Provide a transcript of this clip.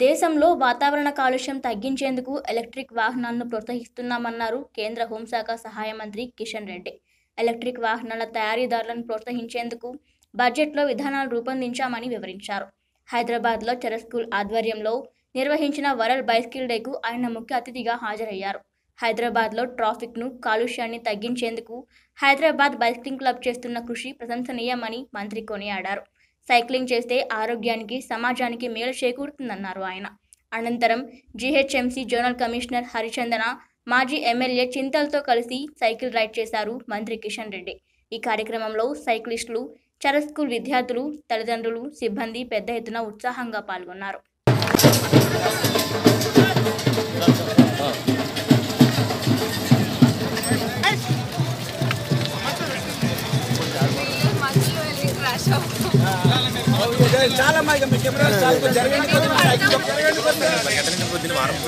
దేశంలో వాతావరణ కాలుష్యం తగ్గించేందుకు ఎలక్ట్రిక్ వాహనాలను ప్రోత్సహిస్తున్నామన్నారు కేంద్ర హోంశాఖ సహాయ మంత్రి కిషన్ రెడ్డి. ఎలక్ట్రిక్ వాహనాల తయారీదారులను ప్రోత్సహించేందుకు బడ్జెట్లో విధానాలు రూపొందించామని వివరించారు. హైదరాబాద్లో చెరస్కూల్ ఆధ్వర్యంలో నిర్వహించిన వరల్డ్ బైస్కిల్ డేకు ఆయన ముఖ్య అతిథిగా హాజరయ్యారు. హైదరాబాద్లో ట్రాఫిక్ను కాలుష్యాన్ని తగ్గించేందుకు హైదరాబాద్ బైస్కింగ్ క్లబ్ చేస్తున్న కృషి ప్రశంసనీయమని మంత్రి కొనియాడారు. సైక్లింగ్ చేస్తే ఆరోగ్యానికి సమాజానికి మేలు చేకూరుతుందన్నారు ఆయన అనంతరం జీహెచ్ఎంసీ జోనల్ కమిషనర్ హరిచందన మాజీ ఎమ్మెల్యే చింతల్తో కలిసి సైకిల్ రైడ్ చేశారు మంత్రి కిషన్ రెడ్డి ఈ కార్యక్రమంలో సైక్లిస్టులు చర స్కూల్ విద్యార్థులు తల్లిదండ్రులు సిబ్బంది పెద్ద ఎత్తున ఉత్సాహంగా పాల్గొన్నారు చాలా మంది కెమెరా చాలా జరగండి వారం